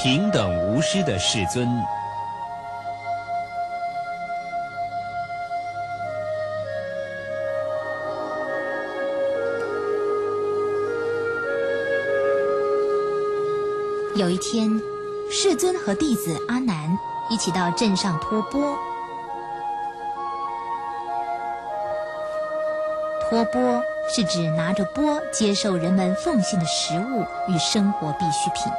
平等无私的世尊。有一天，世尊和弟子阿难一起到镇上托钵。托钵是指拿着钵接受人们奉献的食物与生活必需品。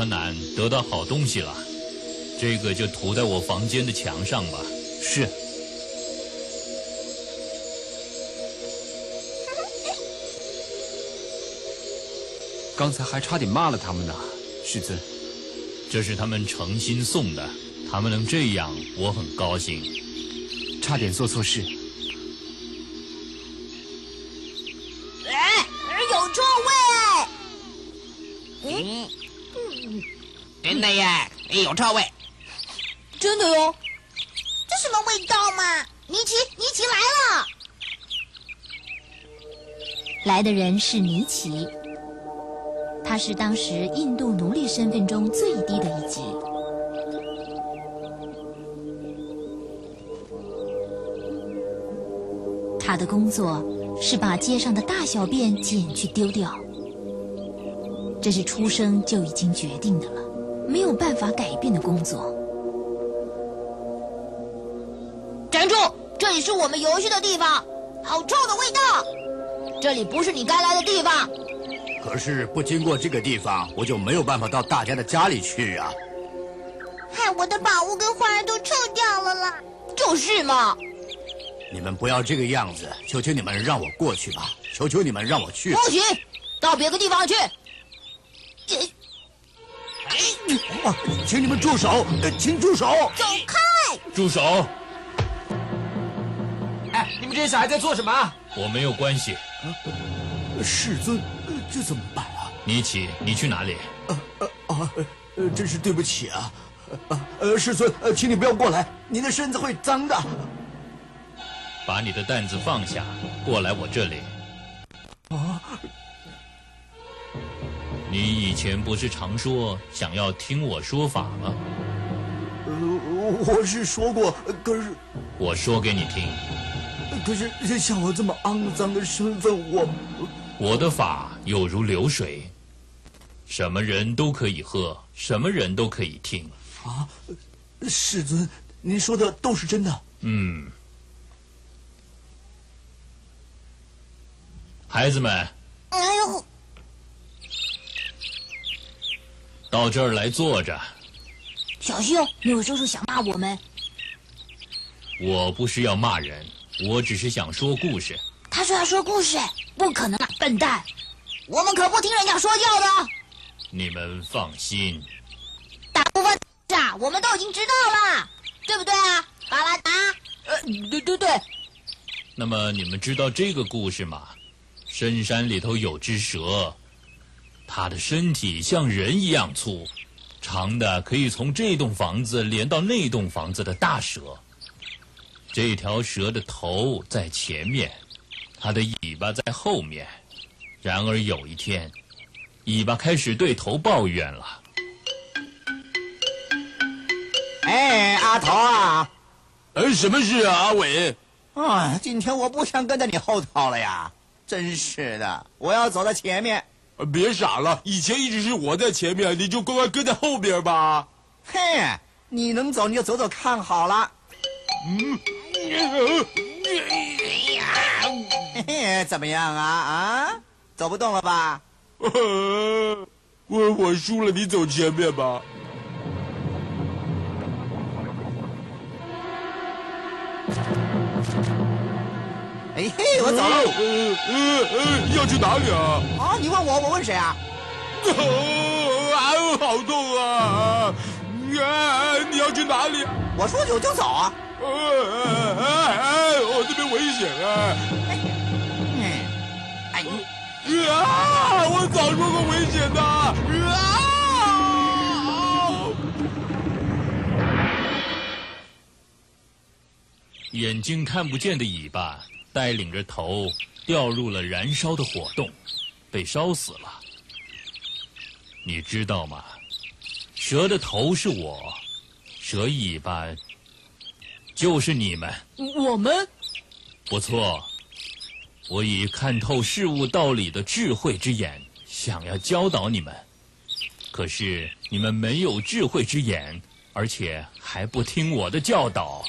阿难得到好东西了，这个就涂在我房间的墙上吧。是。刚才还差点骂了他们呢，世尊。这是他们诚心送的，他们能这样，我很高兴。差点做错事。哎，有臭味！嗯，真的耶，有臭味。真的哟，这什么味道嘛？尼奇，尼奇来了。来的人是尼奇，他是当时印度奴隶身份中最低的一级。他的工作是把街上的大小便捡去丢掉，这是出生就已经决定的了，没有办法改变的工作。站住！这里是我们游戏的地方，好臭的味道！这里不是你该来的地方。可是不经过这个地方，我就没有办法到大家的家里去啊！害我的宝物跟花儿都臭掉了啦！就是嘛！你们不要这个样子，求求你们让我过去吧！求求你们让我去！不许，到别的地方去。啊，请你们住手！请住手！走开！住手！哎，你们这些小孩在做什么？我没有关系。世尊，这怎么办啊？你起，你去哪里？啊，呃，真是对不起啊！呃呃，世尊，呃，请你不要过来，您的身子会脏的。把你的担子放下，过来我这里。啊！你以前不是常说想要听我说法吗？呃，我是说过，可是我说给你听。可是像我这么肮脏的身份，我我的法有如流水，什么人都可以喝，什么人都可以听。啊，世尊，您说的都是真的。嗯。孩子们，哎呦，到这儿来坐着。小心哦，没有叔叔想骂我们。我不是要骂人，我只是想说故事。他说要说故事，不可能啊，笨蛋！我们可不听人家说教的。你们放心，大部分啊，我们都已经知道了，对不对啊，巴拉达？呃，对对对。那么你们知道这个故事吗？深山里头有只蛇，它的身体像人一样粗，长的可以从这栋房子连到那栋房子的大蛇。这条蛇的头在前面，它的尾巴在后面。然而有一天，尾巴开始对头抱怨了。哎，阿头啊，呃，什么事啊，阿伟？啊，今天我不想跟在你后头了呀，真是的，我要走在前面。呃别傻了，以前一直是我在前面，你就乖乖跟在后边吧。嘿，你能走你就走走看好了。嗯嘿，怎么样啊啊？走不动了吧？我我输了，你走前面吧。哎嘿，我走了。呃呃呃，要去哪里啊？啊，你问我，我问谁啊？哦，啊，好痛啊！啊，你要去哪里？我说走就走啊。呃，哎哎，我这边危险啊！嗯，哎你啊！我早说过危险的！啊！眼睛看不见的尾巴带领着头掉入了燃烧的火洞，被烧死了。你知道吗？蛇的头是我，蛇尾巴就是你们。我们不错，我以看透事物道理的智慧之眼，想要教导你们。可是你们没有智慧之眼，而且还不听我的教导。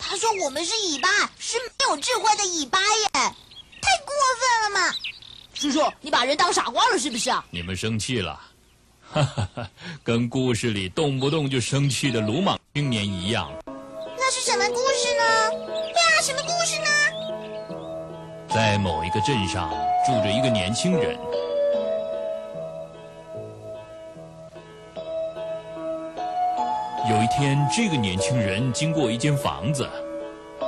他说我们是尾巴，是没有智慧的尾巴耶，太过分了嘛！叔叔，你把人当傻瓜了是不是啊？你们生气了，哈哈哈，跟故事里动不动就生气的鲁莽青年一样。那是什么故事呢？对啊，什么故事呢？在某一个镇上住着一个年轻人，有一天，这个年轻人经过一间房子，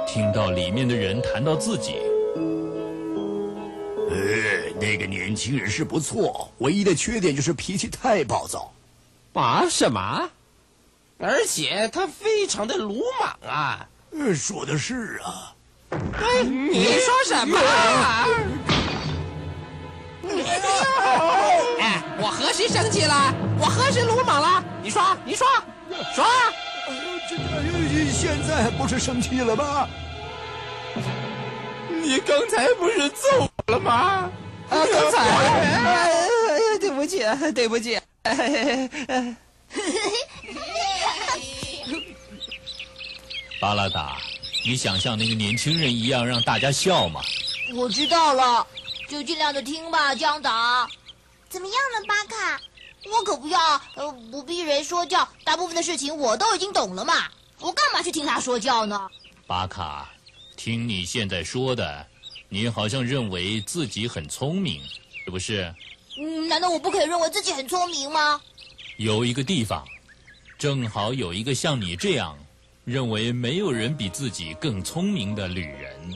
听到里面的人谈到自己。呃，那个年轻人是不错，唯一的缺点就是脾气太暴躁。啊？什么？而且他非常的鲁莽啊！呃，说的是啊。哎，你说什么？哎，我何时生气了？我何时鲁莽了？你说，你说，说。呃这这现在不是生气了吗？你刚才不是揍我了吗？啊，刚才，哎呀，对不起，对不起。巴拉达，你想像那个年轻人一样让大家笑吗？我知道了，就尽量的听吧，江导。怎么样了，巴卡？我可不要，呃，不逼人说教。大部分的事情我都已经懂了嘛，我干嘛去听他说教呢？巴卡，听你现在说的，你好像认为自己很聪明，是不是？嗯，难道我不可以认为自己很聪明吗？有一个地方，正好有一个像你这样认为没有人比自己更聪明的旅人。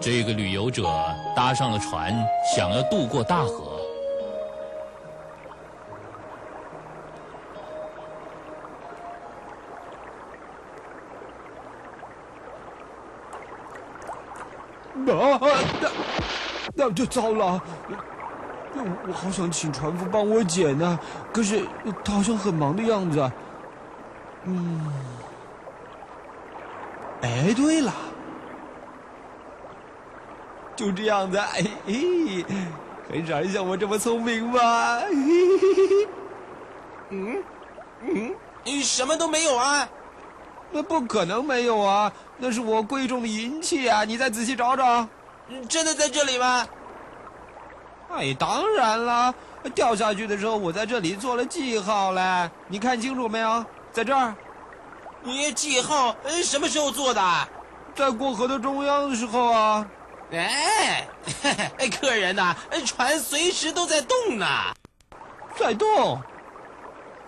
这个旅游者搭上了船，想要渡过大河。啊，那那就糟了！我好想请船夫帮我捡呢，可是他好像很忙的样子。嗯，哎，对了，就这样子，哎嘿，很少人像我这么聪明吧？嘿嘿嘿嘿，嗯嗯，你什么都没有啊？那不可能没有啊！那是我贵重的银器啊！你再仔细找找。真的在这里吗？哎，当然啦，掉下去的时候我在这里做了记号嘞。你看清楚没有？在这儿。你记号什么时候做的？在过河的中央的时候啊。哎，哎，客人呐，船随时都在动呢。在动。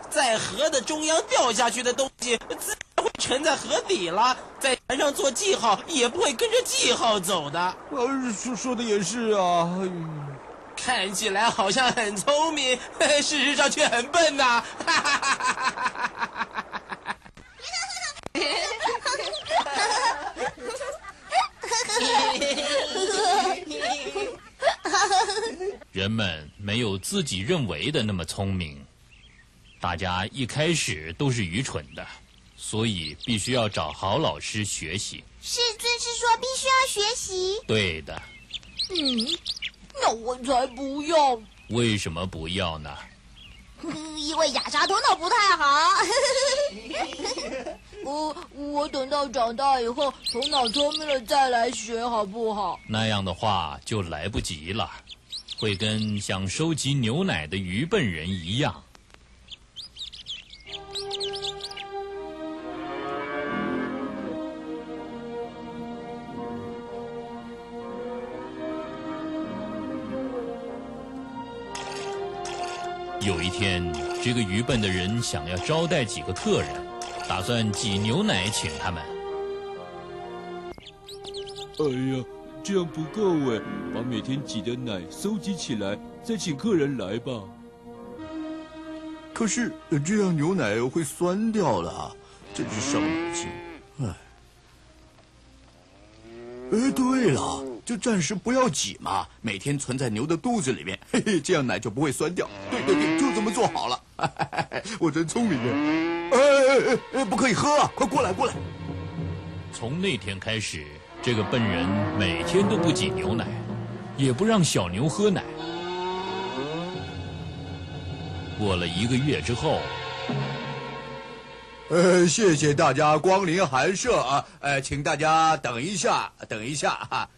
在河的中央掉下去的东西，自然会沉在河底了。在船上做记号，也不会跟着记号走的。呃，说说的也是啊。看起来好像很聪明，事实上却很笨呐。人们没有自己认为的那么聪明，大家一开始都是愚蠢的，所以必须要找好老师学习。师尊是说必须要学习。对的。嗯，那我才不要。为什么不要呢？因为雅莎头脑不太好。我我等到长大以后，头脑聪明了再来学，好不好？那样的话就来不及了，会跟想收集牛奶的愚笨人一样。有一天，这个愚笨的人想要招待几个客人，打算挤牛奶请他们。哎呀，这样不够哎！把每天挤的奶收集起来，再请客人来吧。可是这样牛奶会酸掉了，真是伤脑筋。哎，哎，对了。就暂时不要挤嘛，每天存在牛的肚子里面，嘿 嘿，这样奶就不会酸掉。对对对，就这么做好了。我真聪明啊！哎哎哎，不可以喝，快过来过来。从那天开始，这个笨人每天都不挤牛奶，也不让小牛喝奶。过了一个月之后，呃，谢谢大家光临寒舍啊！呃，请大家等一下，等一下哈。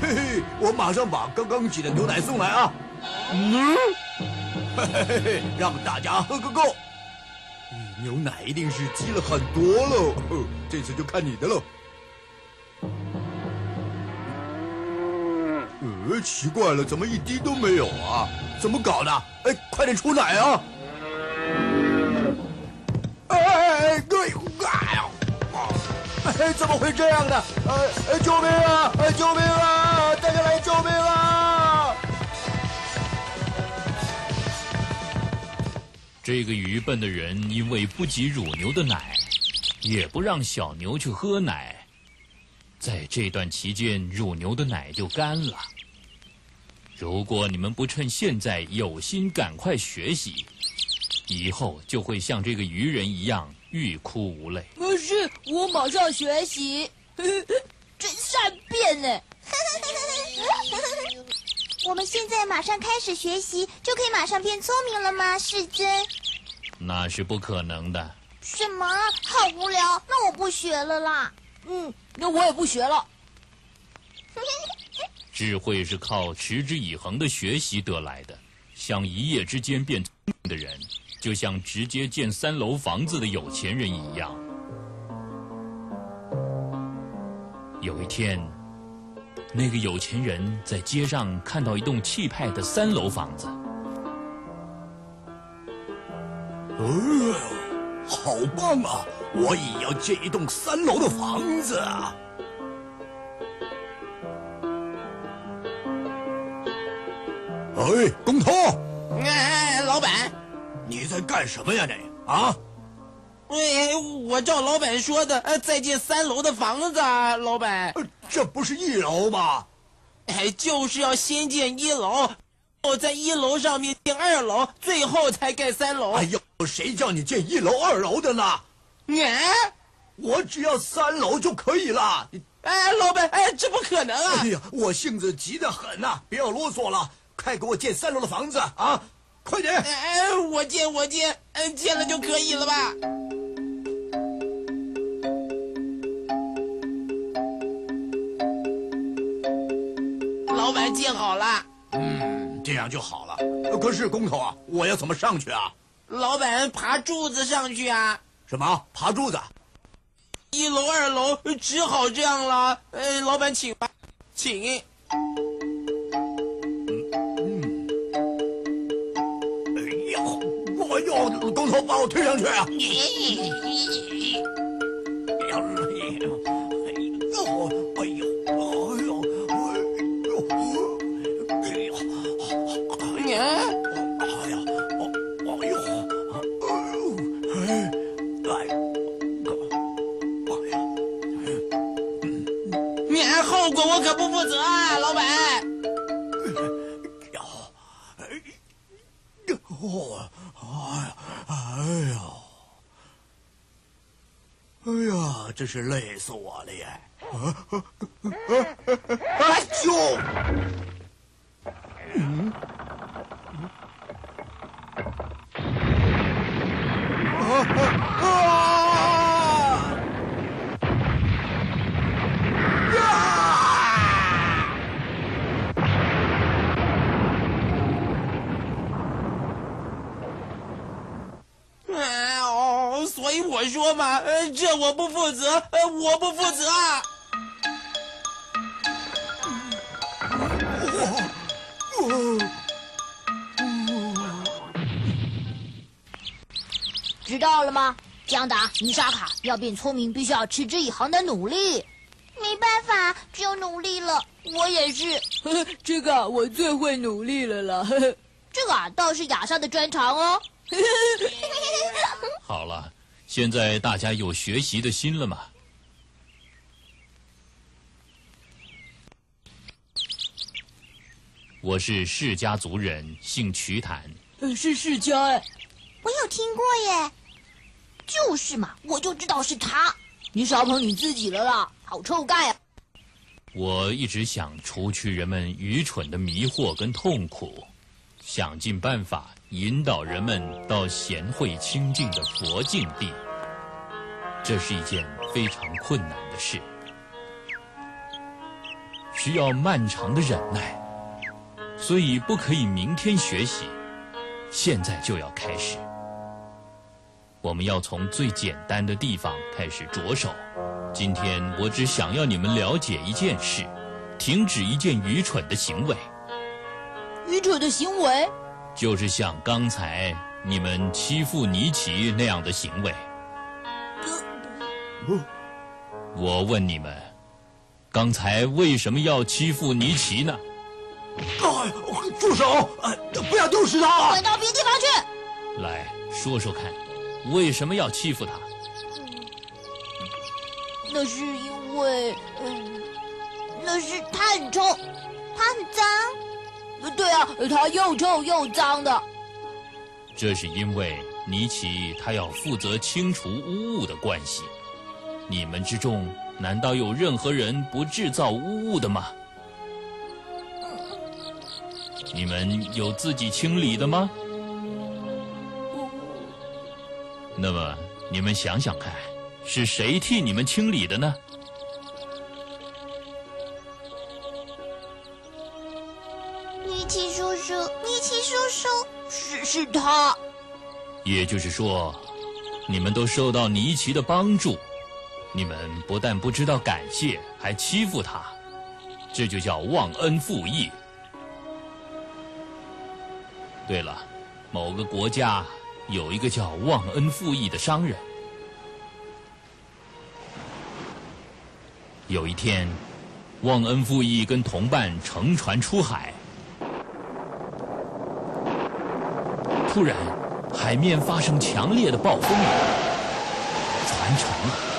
嘿嘿，我马上把刚刚挤的牛奶送来啊！嗯，嘿嘿嘿，让大家喝个够。牛奶一定是积了很多喽，这次就看你的了。呃，奇怪了，怎么一滴都没有啊？怎么搞的？哎，快点出奶啊！哎哎哎，对，哎呀！哎，怎么会这样呢？呃，救命啊！救命啊！大家来救命啊！这个愚笨的人因为不挤乳牛的奶，也不让小牛去喝奶，在这段期间，乳牛的奶就干了。如果你们不趁现在有心赶快学习，以后就会像这个愚人一样。欲哭无泪。不是我马上学习，真善变呢。我们现在马上开始学习，就可以马上变聪明了吗，世尊？那是不可能的。什么？好无聊，那我不学了啦。嗯，那我也不学了。智慧是靠持之以恒的学习得来的，像一夜之间变聪明的人。就像直接建三楼房子的有钱人一样。有一天，那个有钱人在街上看到一栋气派的三楼房子。哦，好棒啊！我也要建一栋三楼的房子啊！哎，工头！哎，老板。你在干什么呀？你啊？哎，我照老板说的，呃，在建三楼的房子啊，老板。这不是一楼吗？哎，就是要先建一楼，我在一楼上面建二楼，最后才盖三楼。哎呦，谁叫你建一楼、二楼的呢？哎，我只要三楼就可以了。哎，老板，哎，这不可能啊！哎呀，我性子急得很呐，不要啰嗦了，快给我建三楼的房子啊！快点！哎，我建，我建，嗯，建了就可以了吧？老板建好了。嗯，这样就好了。可是工头啊，我要怎么上去啊？老板爬柱子上去啊？什么？爬柱子？一楼、二楼只好这样了。呃，老板请吧，请。把我推上去啊！你哎呦，哎呦，哎呦，哎呦，哎呦，哎呦，哎呦，哎呦，哎呦，哎呦，哎呦，哎呦，免后果我可不负责啊，老板。哎呦，哎呦。哎呀，哎呀，哎呀，真是累死我了耶！哎呦！嗯。啊啊！所以我说嘛，呃这我不负责，呃我不负责。知道了吗，江达？尼沙卡要变聪明，必须要持之以恒的努力。没办法，只有努力了。我也是，这个我最会努力了啦。这个倒是雅莎的专长哦。好了。现在大家有学习的心了吗？我是世家族人，姓瞿坦。是世家哎，我有听过耶。就是嘛，我就知道是他。你少捧你自己了啦，好臭盖啊！我一直想除去人们愚蠢的迷惑跟痛苦，想尽办法引导人们到贤惠清净的佛境地。这是一件非常困难的事，需要漫长的忍耐，所以不可以明天学习，现在就要开始。我们要从最简单的地方开始着手。今天我只想要你们了解一件事，停止一件愚蠢的行为。愚蠢的行为，就是像刚才你们欺负尼奇那样的行为。我问你们，刚才为什么要欺负尼奇呢？住手！不要丢石头！滚到别地方去！来说说看，为什么要欺负他？那是因为，嗯，那是他很臭，他很脏。对啊，他又臭又脏的。这是因为尼奇他要负责清除污物的关系。你们之中难道有任何人不制造污物的吗？你们有自己清理的吗？那么你们想想看，是谁替你们清理的呢？尼奇叔叔，尼奇叔叔，是是他。也就是说，你们都受到尼奇的帮助。你们不但不知道感谢，还欺负他，这就叫忘恩负义。对了，某个国家有一个叫忘恩负义的商人。有一天，忘恩负义跟同伴乘船出海，突然，海面发生强烈的暴风雨，船沉了。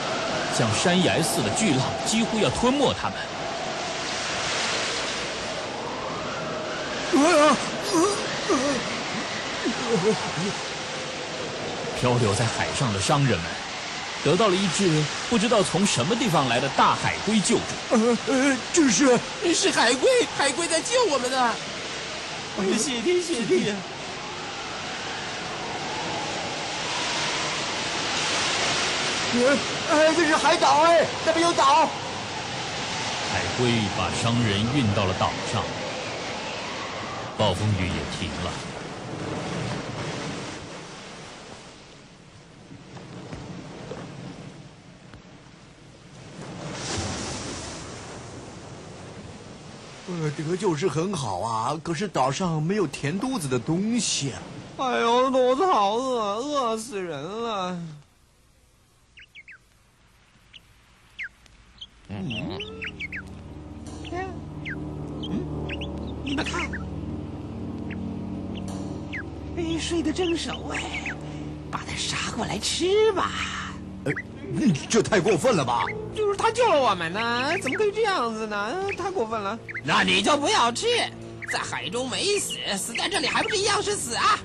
像山崖似的巨浪几乎要吞没他们。漂流在海上的商人们得到了一只不知道从什么地方来的大海龟救助。呃呃，这是是海龟，海龟在救我们呢。谢天谢地。哎，这是海岛哎，那边有岛。海龟把商人运到了岛上，暴风雨也停了。呃，得救是很好啊，可是岛上没有填肚子的东西。哎呦，肚子好饿，饿死人了。嗯，嗯，你们看，哎，睡得正熟哎，把它杀过来吃吧。这太过分了吧？就是他救了我们呢，怎么可以这样子呢？太过分了！那你就不要吃，在海中没死，死在这里还不是一样是死啊？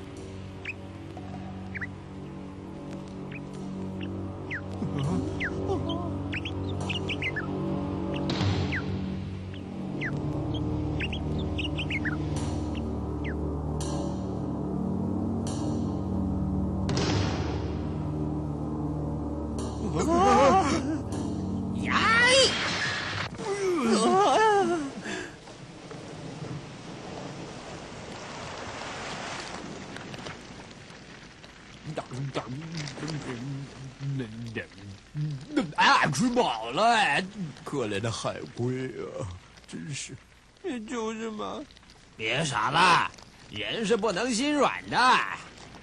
吃饱了，哎可怜的海龟啊，真是，就是嘛。别傻了，人是不能心软的。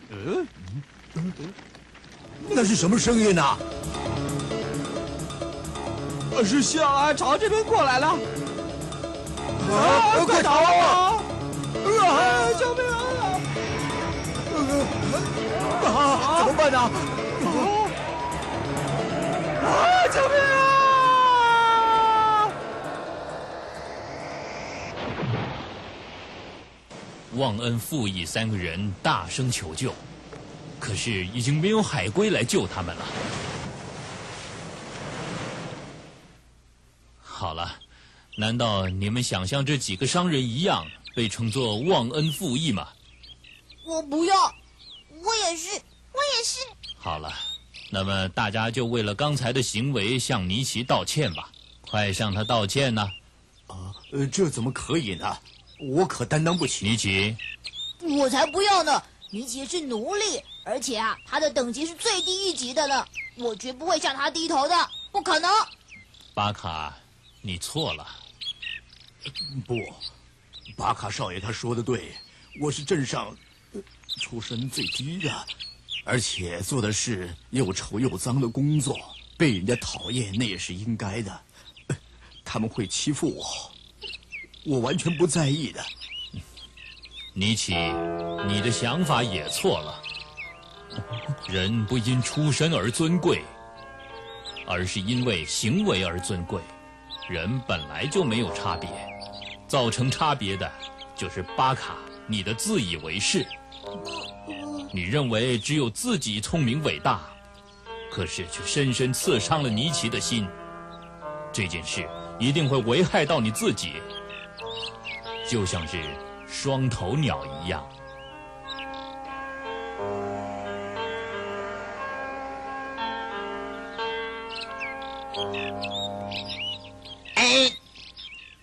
嗯，那是什么声音呢？是象啊，朝这边过来了！啊，快逃啊！啊，救命啊！啊，怎么办呢？啊，救命啊！忘恩负义三个人大声求救，可是已经没有海龟来救他们了。好了，难道你们想像这几个商人一样被称作忘恩负义吗？我不要，我也是，我也是。好了，那么大家就为了刚才的行为向尼奇道歉吧，快向他道歉呢！啊，呃，这怎么可以呢？我可担当不起。尼奇，我才不要呢！尼奇是奴隶，而且啊，他的等级是最低一级的呢，我绝不会向他低头的，不可能。巴卡，你错了。不，巴卡少爷他说的对，我是镇上出身最低的，而且做的是又丑又脏的工作，被人家讨厌那也是应该的。他们会欺负我，我完全不在意的。尼奇，你的想法也错了。人不因出身而尊贵，而是因为行为而尊贵。人本来就没有差别，造成差别的就是巴卡你的自以为是。你认为只有自己聪明伟大，可是却深深刺伤了尼奇的心。这件事一定会危害到你自己，就像是双头鸟一样。哎，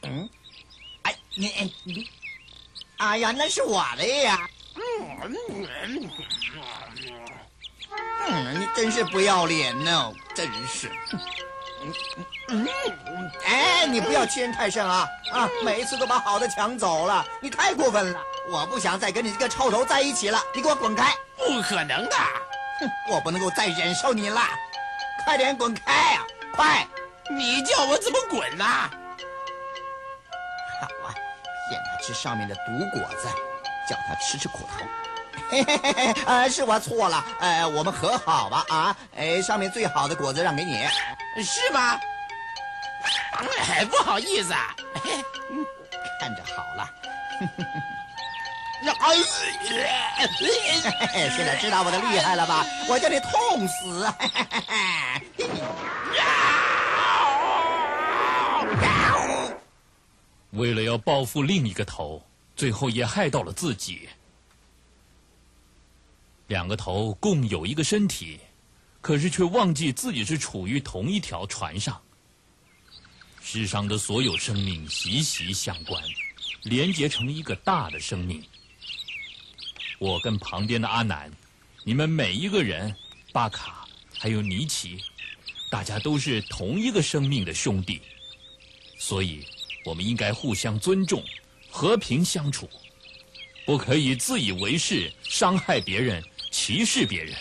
嗯，哎，你哎你，哎呀，那是我的呀！嗯，嗯，你真是不要脸呢，真是。哎，你不要欺人太甚啊！啊，每一次都把好的抢走了，你太过分了！我不想再跟你这个臭头在一起了，你给我滚开！不可能的！哼，我不能够再忍受你了，快点滚开啊！快！你叫我怎么滚呐？好啊，骗他吃上面的毒果子，叫他吃吃苦头。嘿嘿嘿嘿，呃，是我错了，呃，我们和好吧啊！哎，上面最好的果子让给你，是吗？哎，不好意思啊，看着好了。哎，现在知道我的厉害了吧？我叫你痛死！为了要报复另一个头，最后也害到了自己。两个头共有一个身体，可是却忘记自己是处于同一条船上。世上的所有生命息息相关，连结成一个大的生命。我跟旁边的阿南，你们每一个人，巴卡还有尼奇，大家都是同一个生命的兄弟，所以。我们应该互相尊重，和平相处，不可以自以为是，伤害别人，歧视别人。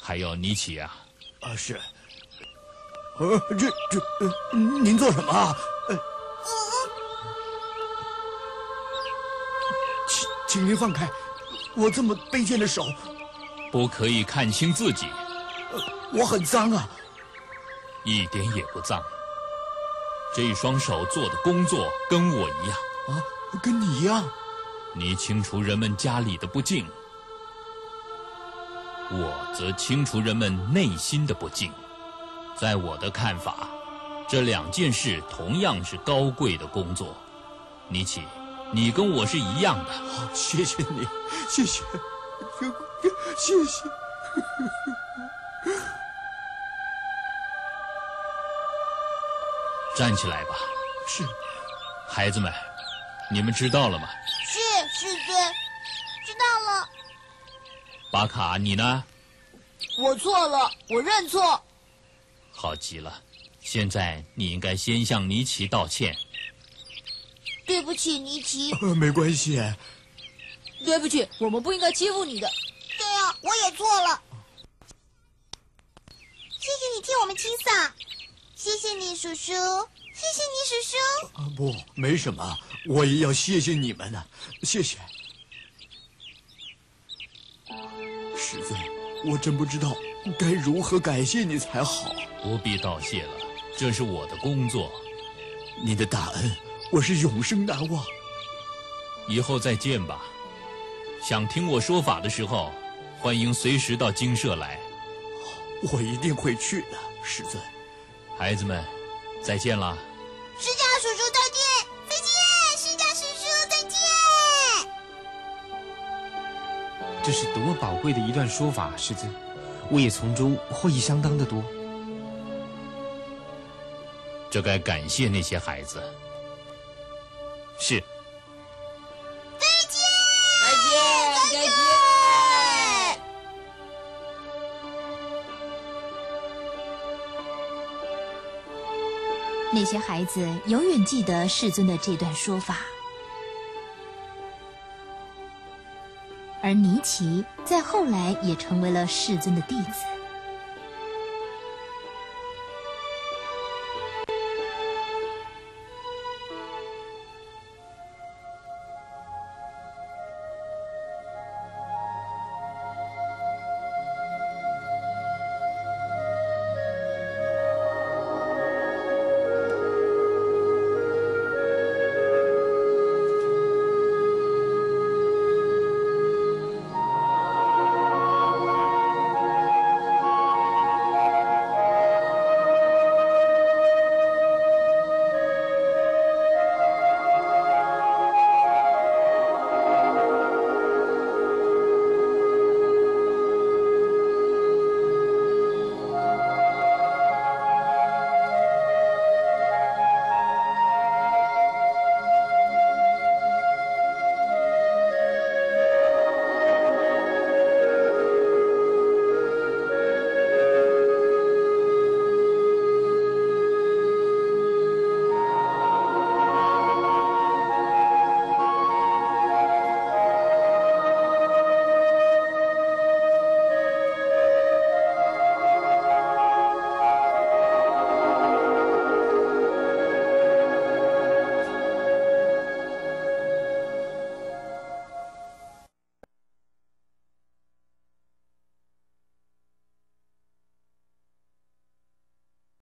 还有尼奇啊，啊是，呃，这这，呃，您做什么啊？呃，请请您放开，我这么卑贱的手，不可以看清自己。我很脏啊，一点也不脏。这双手做的工作跟我一样啊，跟你一样。你清除人们家里的不敬，我则清除人们内心的不敬。在我的看法，这两件事同样是高贵的工作。尼奇，你跟我是一样的。好，谢谢你，谢谢，谢谢。站起来吧。是，孩子们，你们知道了吗？是师尊，知道了。巴卡，你呢？我错了，我认错。好极了，现在你应该先向尼奇道歉。对不起，尼奇。没关系。对不起，我们不应该欺负你的。对啊，我也错了。谢谢你替我们清扫。谢谢你，叔叔。谢谢你，叔叔。啊，不，没什么，我也要谢谢你们呢。谢谢，师尊，我真不知道该如何感谢你才好。不必道谢了，这是我的工作。你的大恩，我是永生难忘。以后再见吧。想听我说法的时候，欢迎随时到精舍来。我一定会去的，师尊。孩子们，再见了。师长叔叔再见，再见，师长叔叔再见。这是多么宝贵的一段说法，师尊，我也从中获益相当的多。这该感谢那些孩子。是。那些孩子永远记得世尊的这段说法，而尼奇在后来也成为了世尊的弟子。